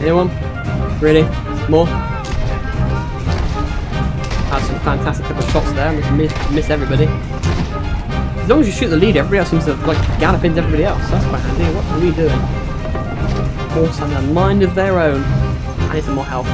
Anyone? Really? More? Had some fantastic couple of shots there. and Miss, miss everybody. As long as you shoot the lead, everybody else seems to like gallop into everybody else. That's quite handy. What are we doing? Horse and a mind of their own. I need some more health.